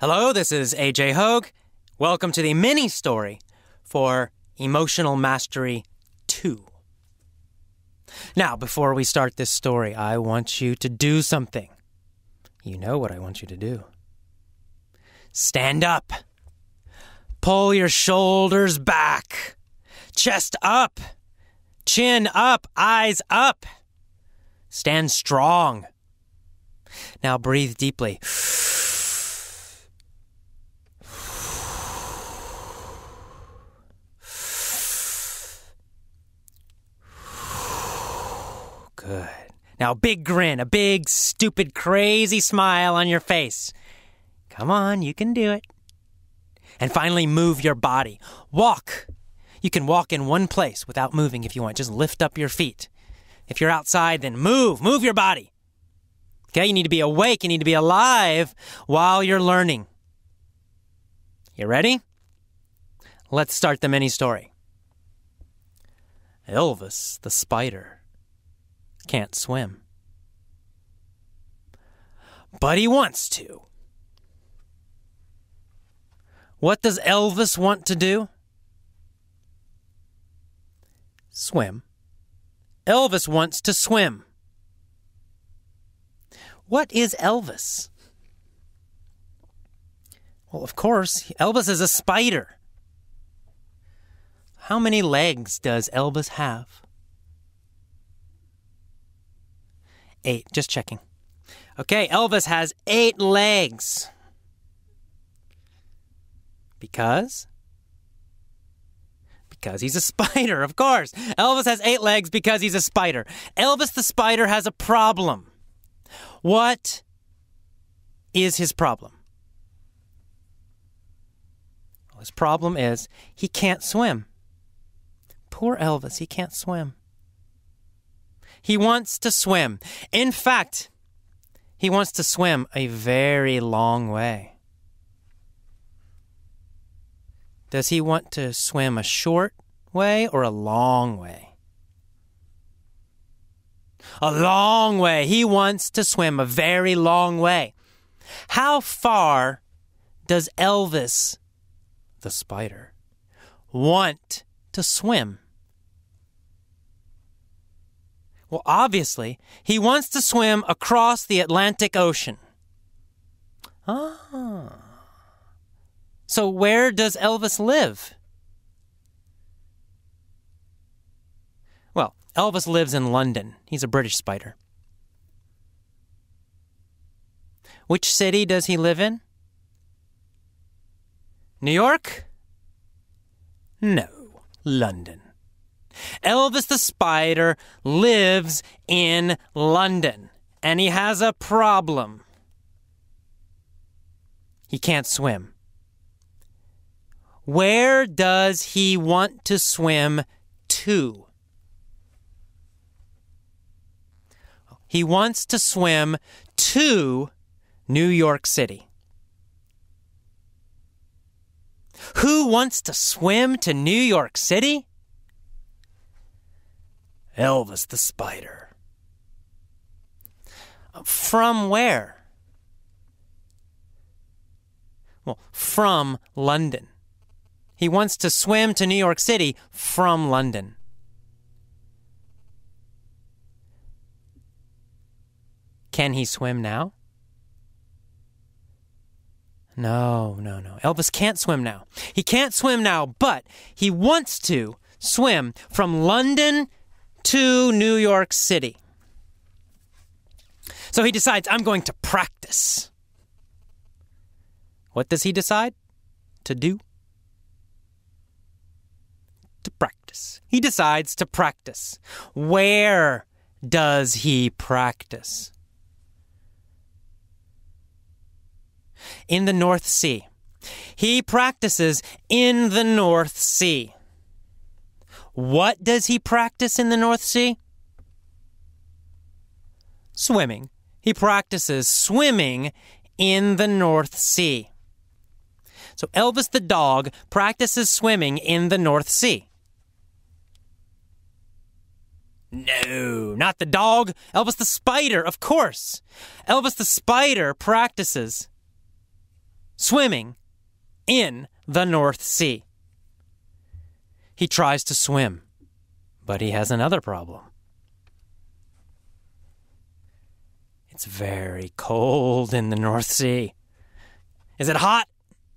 Hello, this is AJ Hoge. Welcome to the mini story for Emotional Mastery 2. Now, before we start this story, I want you to do something. You know what I want you to do. Stand up. Pull your shoulders back. Chest up. Chin up. Eyes up. Stand strong. Now breathe deeply. Now, big grin, a big, stupid, crazy smile on your face. Come on, you can do it. And finally, move your body. Walk. You can walk in one place without moving if you want. Just lift up your feet. If you're outside, then move. Move your body. Okay, you need to be awake. You need to be alive while you're learning. You ready? Let's start the mini story. Elvis the spider can't swim. But he wants to. What does Elvis want to do? Swim. Elvis wants to swim. What is Elvis? Well, of course, Elvis is a spider. How many legs does Elvis have? Eight, just checking. Okay, Elvis has eight legs. Because? Because he's a spider, of course. Elvis has eight legs because he's a spider. Elvis the spider has a problem. What is his problem? Well, his problem is he can't swim. Poor Elvis, he can't swim. He wants to swim. In fact, he wants to swim a very long way. Does he want to swim a short way or a long way? A long way. He wants to swim a very long way. How far does Elvis, the spider, want to swim? Well, obviously, he wants to swim across the Atlantic Ocean. Ah. So, where does Elvis live? Well, Elvis lives in London. He's a British spider. Which city does he live in? New York? No, London. Elvis the Spider lives in London and he has a problem. He can't swim. Where does he want to swim to? He wants to swim to New York City. Who wants to swim to New York City? Elvis the Spider. From where? Well, from London. He wants to swim to New York City from London. Can he swim now? No, no, no. Elvis can't swim now. He can't swim now, but he wants to swim from London to New York City. So he decides, I'm going to practice. What does he decide to do? To practice. He decides to practice. Where does he practice? In the North Sea. He practices in the North Sea. What does he practice in the North Sea? Swimming. He practices swimming in the North Sea. So Elvis the dog practices swimming in the North Sea. No, not the dog. Elvis the spider, of course. Elvis the spider practices swimming in the North Sea. He tries to swim, but he has another problem. It's very cold in the North Sea. Is it hot?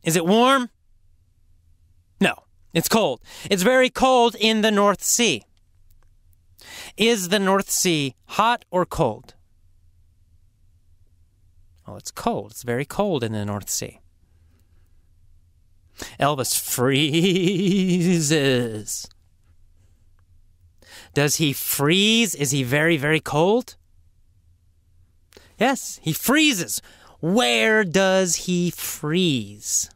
Is it warm? No, it's cold. It's very cold in the North Sea. Is the North Sea hot or cold? Oh, it's cold. It's very cold in the North Sea. Elvis freezes. Does he freeze? Is he very, very cold? Yes, he freezes. Where does he freeze?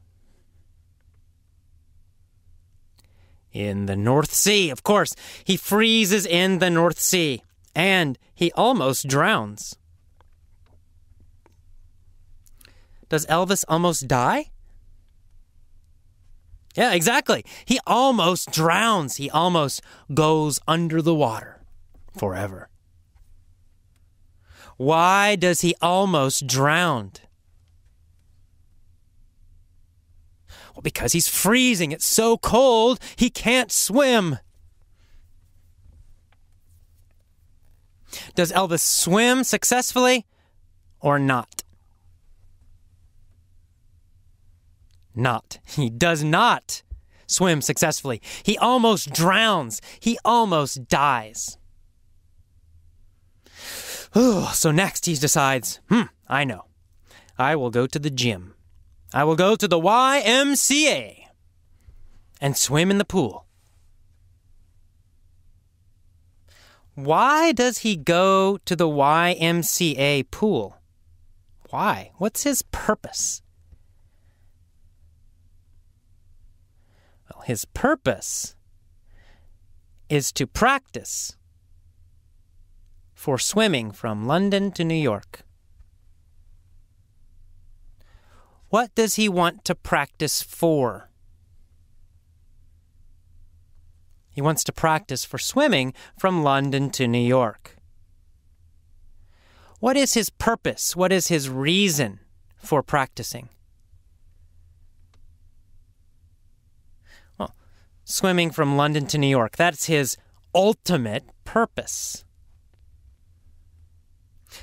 In the North Sea, of course. He freezes in the North Sea. And he almost drowns. Does Elvis almost die? Yeah, exactly. He almost drowns. He almost goes under the water forever. Why does he almost drown? Well, because he's freezing. It's so cold, he can't swim. Does Elvis swim successfully or not? Not. He does not swim successfully. He almost drowns. He almost dies. so next he decides, hmm, I know. I will go to the gym. I will go to the YMCA and swim in the pool. Why does he go to the YMCA pool? Why? What's his purpose? His purpose is to practice for swimming from London to New York. What does he want to practice for? He wants to practice for swimming from London to New York. What is his purpose? What is his reason for practicing? Swimming from London to New York. That's his ultimate purpose.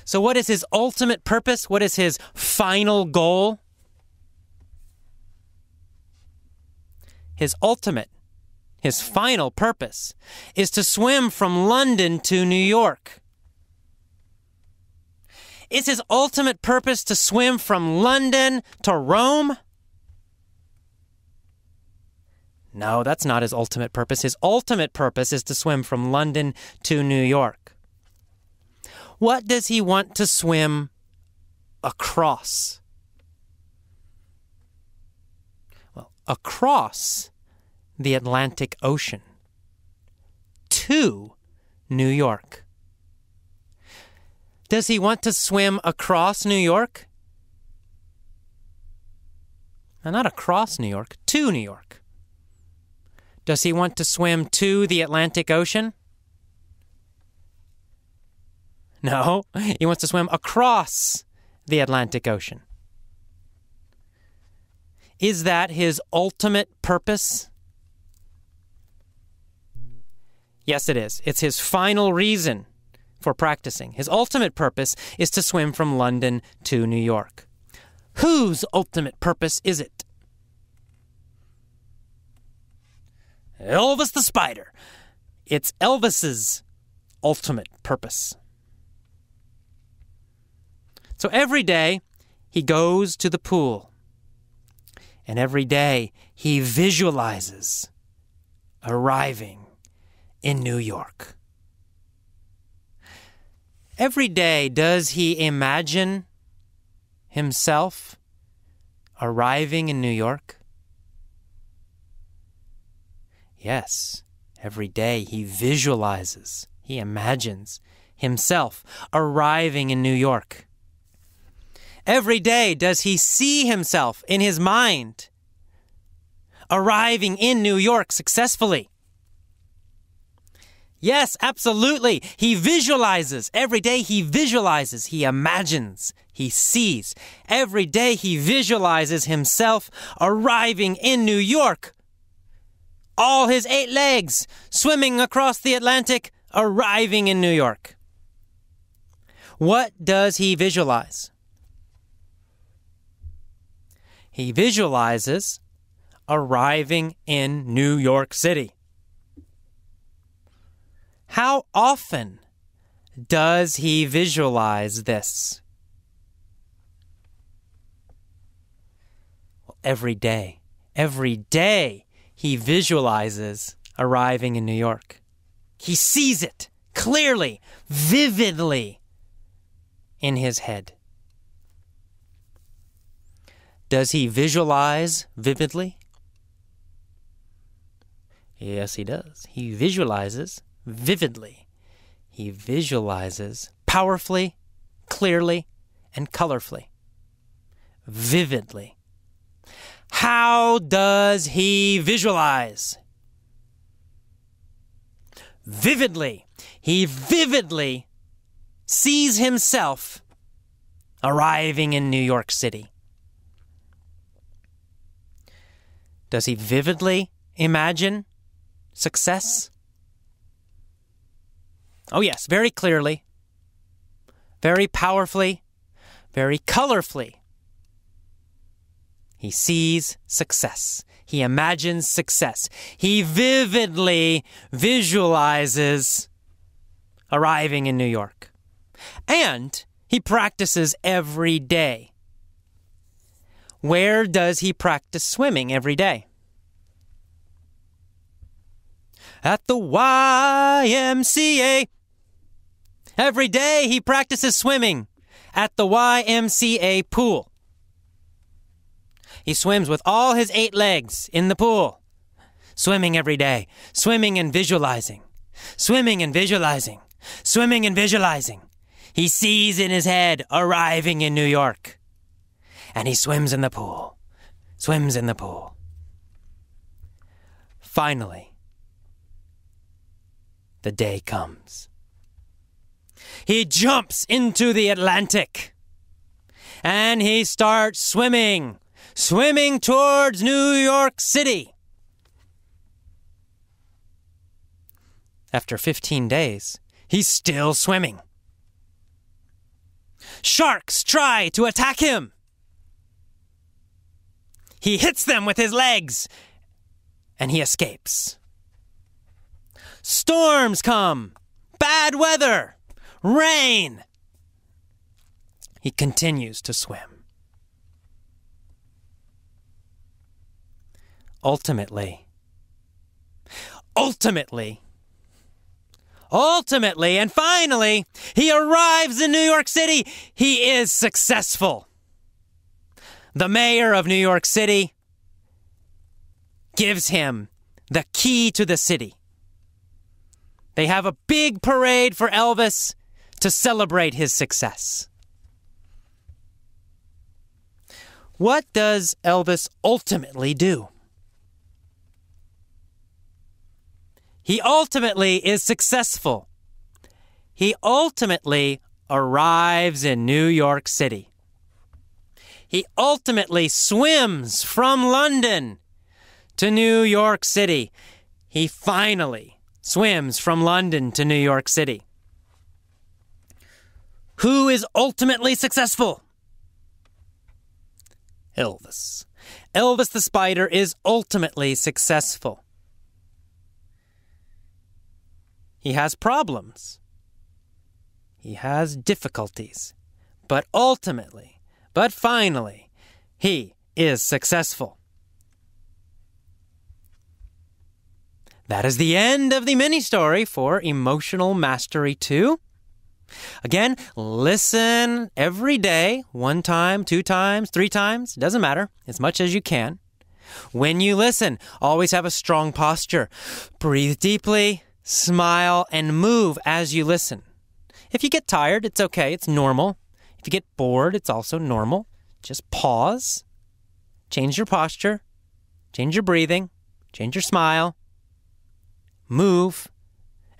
So, what is his ultimate purpose? What is his final goal? His ultimate, his final purpose is to swim from London to New York. Is his ultimate purpose to swim from London to Rome? No, that's not his ultimate purpose. His ultimate purpose is to swim from London to New York. What does he want to swim across? Well, across the Atlantic Ocean to New York. Does he want to swim across New York? No, not across New York, to New York. Does he want to swim to the Atlantic Ocean? No, he wants to swim across the Atlantic Ocean. Is that his ultimate purpose? Yes, it is. It's his final reason for practicing. His ultimate purpose is to swim from London to New York. Whose ultimate purpose is it? Elvis the Spider. It's Elvis's ultimate purpose. So every day he goes to the pool, and every day he visualizes arriving in New York. Every day, does he imagine himself arriving in New York? Yes, every day he visualizes, he imagines himself arriving in New York. Every day does he see himself in his mind arriving in New York successfully. Yes, absolutely. He visualizes. Every day he visualizes, he imagines, he sees. Every day he visualizes himself arriving in New York. All his eight legs swimming across the Atlantic, arriving in New York. What does he visualize? He visualizes arriving in New York City. How often does he visualize this? Well, every day. Every day he visualizes arriving in New York. He sees it clearly, vividly in his head. Does he visualize vividly? Yes, he does. He visualizes vividly. He visualizes powerfully, clearly, and colorfully. Vividly. How does he visualize? Vividly. He vividly sees himself arriving in New York City. Does he vividly imagine success? Oh, yes, very clearly, very powerfully, very colorfully. He sees success. He imagines success. He vividly visualizes arriving in New York. And he practices every day. Where does he practice swimming every day? At the YMCA. Every day he practices swimming at the YMCA pool. He swims with all his eight legs in the pool. Swimming every day, swimming and visualizing, swimming and visualizing, swimming and visualizing. He sees in his head arriving in New York and he swims in the pool, swims in the pool. Finally, the day comes. He jumps into the Atlantic and he starts swimming, swimming towards New York City. After 15 days, he's still swimming. Sharks try to attack him. He hits them with his legs and he escapes. Storms come, bad weather, rain. He continues to swim. Ultimately, ultimately, ultimately, and finally, he arrives in New York City. He is successful the mayor of New York City gives him the key to the city. They have a big parade for Elvis to celebrate his success. What does Elvis ultimately do? He ultimately is successful. He ultimately arrives in New York City. He ultimately swims from London to New York City. He finally swims from London to New York City. Who is ultimately successful? Elvis. Elvis the Spider is ultimately successful. He has problems. He has difficulties. But ultimately, but finally, he is successful. That is the end of the mini story for Emotional Mastery 2. Again, listen every day, one time, two times, three times, doesn't matter, as much as you can. When you listen, always have a strong posture. Breathe deeply, smile, and move as you listen. If you get tired, it's okay, it's normal. If you get bored, it's also normal. Just pause, change your posture, change your breathing, change your smile, move,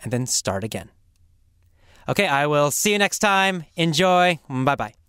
and then start again. Okay, I will see you next time. Enjoy. Bye bye.